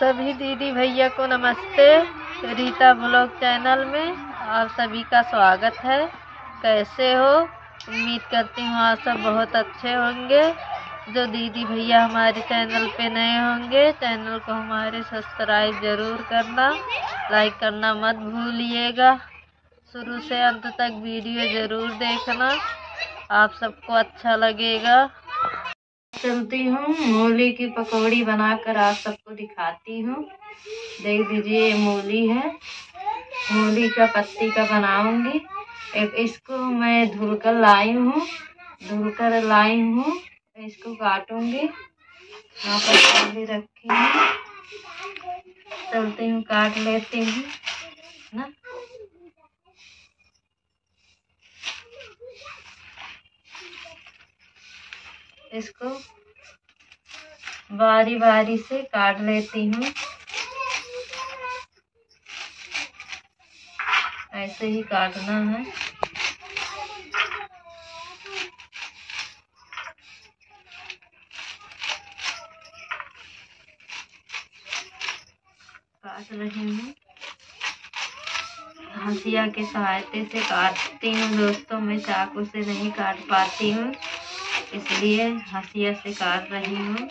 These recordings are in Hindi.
सभी दीदी भैया को नमस्ते। रीता ब्लॉग चैनल में आप सभी का स्वागत है। कैसे हो? उम्मीद करती हूँ आप सब बहुत अच्छे होंगे। जो दीदी भैया हमारे चैनल पे नए होंगे, चैनल को हमारे सब्सक्राइब ज़रूर करना, लाइक करना मत भूलिएगा। शुरू से अंत तक वीडियो ज़रूर देखना। आप सबको अच्छा लगेगा। चलती हूँ, मूली की पकौड़ी बनाकर आप सबको दिखाती हूँ। देख दीजिए मूली है। मूली का पत्ती का बनाऊँगी। एक, इसको मैं धुलकर लाई हूँ। धुलकर लाई हूँ। इसको काटूँगी। यहाँ पर भी रखी हूँ। चलती हूँ, काट लेती हूँ ना? इसको बारी बारी से काट लेती हूँ। ऐसे ही काटना है। काट रही हूँ। हंसिया के सहायते से काटती हूँ। दोस्तों, मैं चाकू से नहीं काट पाती हूँ। इसलिए हसिया से काट रही हूँ।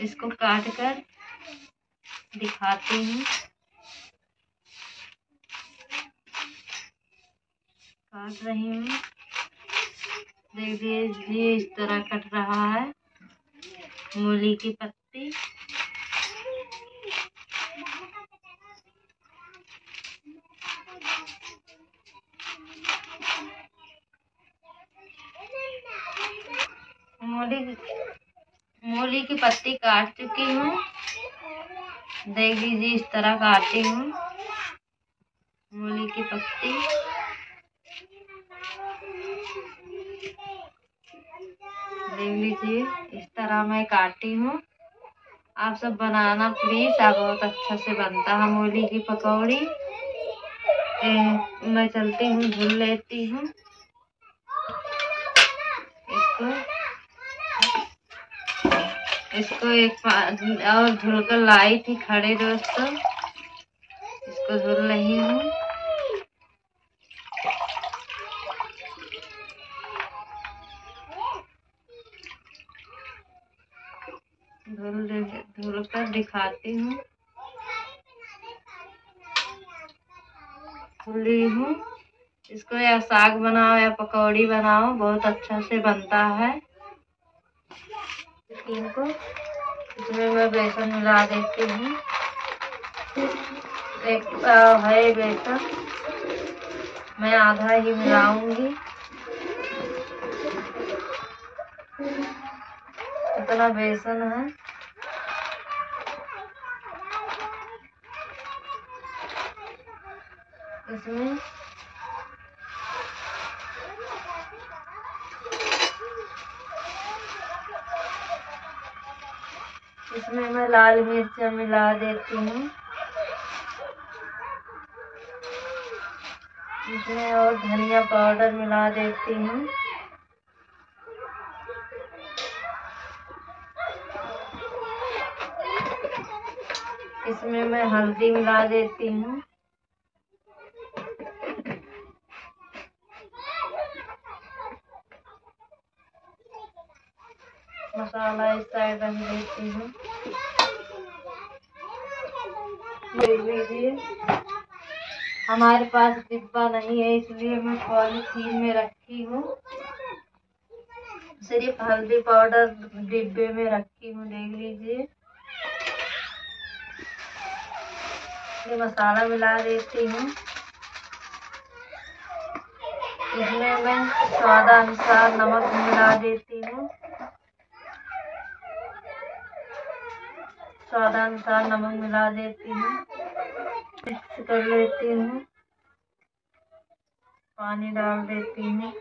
इसको काट कर दिखाती हूँ। काट रही हूँ। देख दीजिए, इस तरह कट रहा है। मूली की पत्ती। मूली मूली की पत्ती काट चुकी हूँ। देख लीजिए, इस तरह काटी हूँ। मूली की पत्ती। देख लीजिए, इस तरह मैं काटी हूँ। आप सब बनाना प्लीज़ आप बहुत अच्छा से बनता है मूली की पकौड़ी। मैं चलती हूँ धुल लेती हूँ इसको इसको एक और धुलकर लाई थी खड़े दोस्तों। इसको धुल रही हूँ। धुल धुल कर दिखाती हूँ। धुली हूँ। इसको या साग बनाओ या पकौड़ी बनाओ, बहुत अच्छा से बनता है। इनको इसमें मैं बेसन मिला देती हूँ। एक है बेसन। मैं आधा ही मिलाऊँगी। इतना बेसन है। इसमें इसमें मैं लाल मिर्च मिला देती हूँ। इसमें और धनिया पाउडर मिला देती हूँ। इसमें मैं हल्दी मिला देती हूँ। इस साइड रख देती हूँ। हमारे पास डिब्बा नहीं है, इसलिए मैं पॉलीथीन में रखी हूँ। सिर्फ़ हल्दी पाउडर डिब्बे में रखी हूँ, देख लीजिए। ये मसाला मिला देती हूँ। इसमें मैं स्वादानुसार नमक मिला देती हूँ। स्वादानुसार नमक मिला देती हूँ। मिक्स कर लेती हूँ। पानी डाल देती हूँ।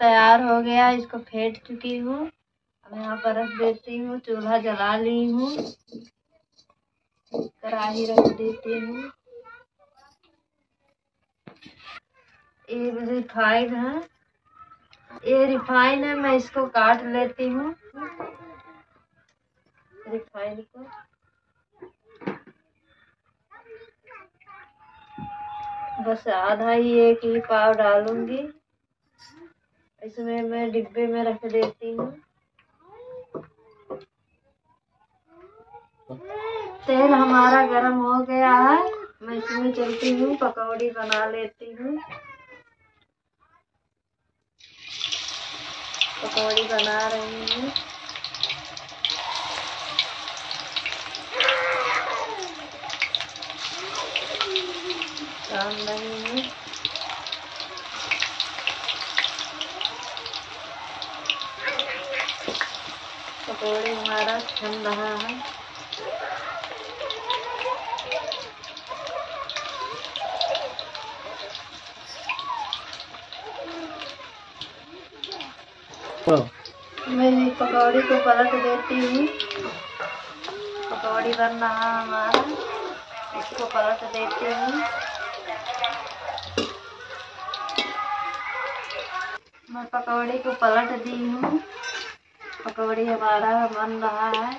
तैयार हो गया, इसको फेंट चुकी हूँ। अब यहाँ पर रख देती हूँ, चूल्हा जला ली हूँ। कढ़ाई रख देती हूँ। ये रिफाइड है। ये रिफाइन है, मैं इसको काट लेती हूँ। रिफाइन को। बस आधा ही एक ही पाव डालूँगी। इसमें मैं डिब्बे में रख देती हूँ। तेल हमारा गर्म हो गया है। मैं इसमें चलती हूँ, पकौड़ी बना लेती हूँ। पकौड़ी बना रही हूँ। डाल रही हूँ। पकौड़े हमारा छन रहा है। पकौड़ी को पलट देती हूँ। पकौड़ी बन रहा हमारा। इसको पलट देती हूँ। मैं पकौड़ी को पलट दी हूँ। पकौड़ी हमारा बन रहा है।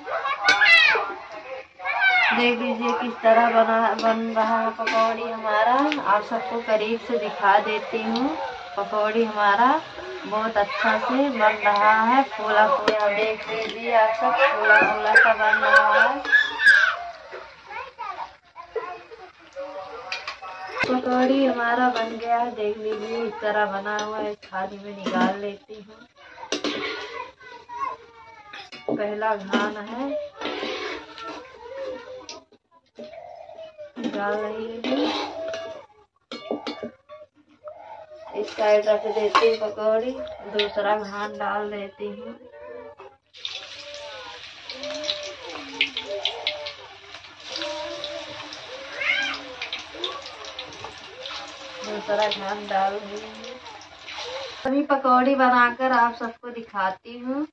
देख लीजिए किस तरह बना, बन रहा है पकौड़ी हमारा। आप सबको करीब से दिखा देती हूँ। पकौड़ी हमारा बहुत अच्छा से बन रहा है। फूला फूला देख लीजिए आप सब, फूला फूला सा बन रहा है। पकौड़ी हमारा बन गया है, देख लीजिए, इस तरह बना हुआ है, थाली में निकाल लेती हूँ। पहला घान है। निकाल रही हूँ। इस साइड रख देती हूँ पकौड़ी। दूसरा घान डाल देती हूँ। दूसरा घान डाल रही हूँ। अभी पकौड़ी बनाकर आप सबको दिखाती हूँ।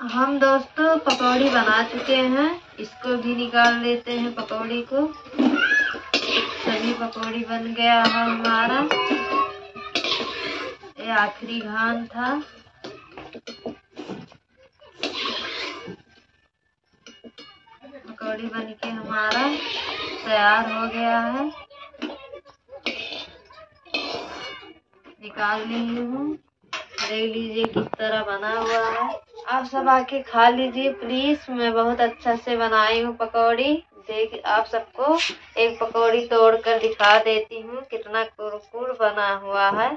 हम दोस्तों, पकौड़ी बना चुके हैं। इसको भी निकाल लेते हैं पकौड़ी को। सभी पकौड़ी बन गया है हमारा। ये आखिरी घान था। पकौड़ी बन के हमारा तैयार हो गया है। निकाल ली हूँ। देख लीजिए किस तरह बना हुआ है। आप सब आके खा लीजिए प्लीज़ मैं बहुत अच्छा से बनाई हूँ पकौड़ी। देख, आप सबको एक पकौड़ी तोड़ कर दिखा देती हूँ, कितना कुरकुर बना हुआ है।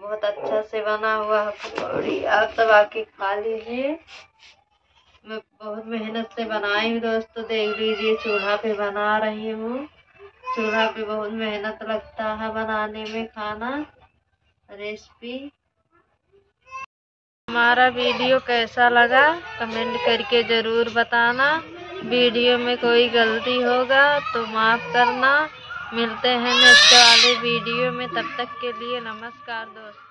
बहुत अच्छा से बना हुआ है पकौड़ी। आप सब आके खा लीजिए। मैं बहुत मेहनत से बनाई हूँ दोस्तों, देख लीजिए, चूल्हा पे बना रही हूँ। चूल्हा पे बहुत मेहनत लगता है बनाने में खाना। रेसिपी। हमारा वीडियो कैसा लगा, कमेंट करके ज़रूर बताना। वीडियो में कोई गलती होगा तो माफ़ करना। मिलते हैं नेक्स्ट वाले वीडियो में। तब तक के लिए नमस्कार दोस्तों।